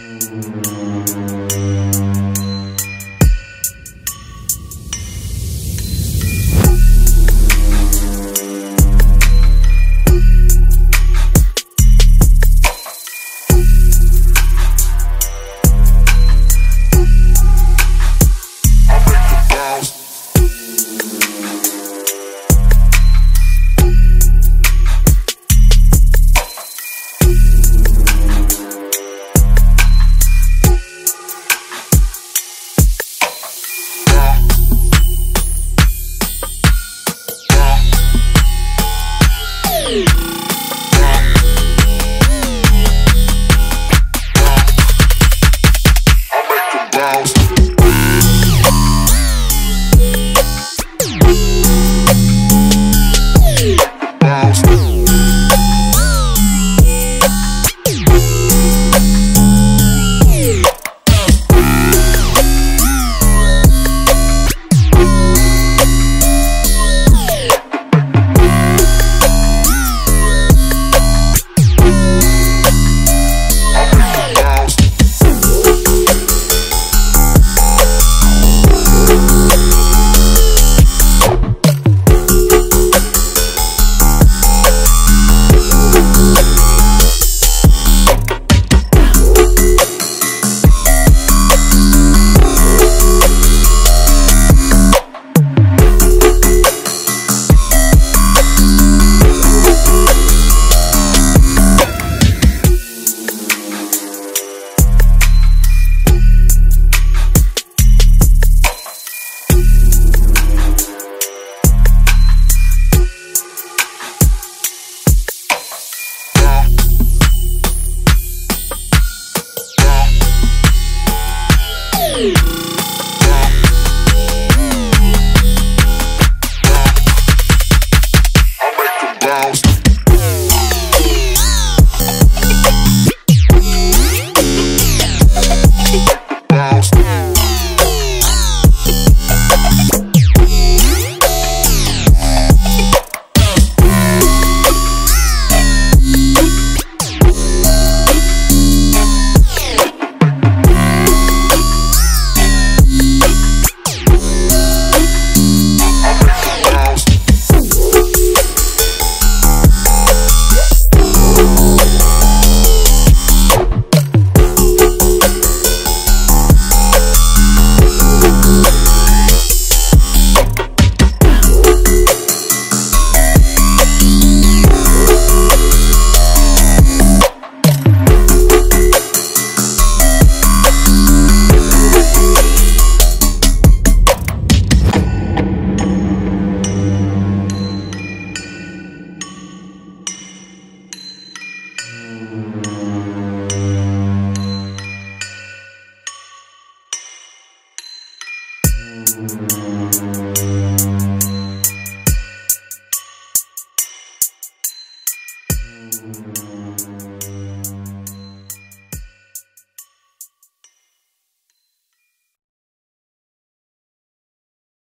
Mm-hmm.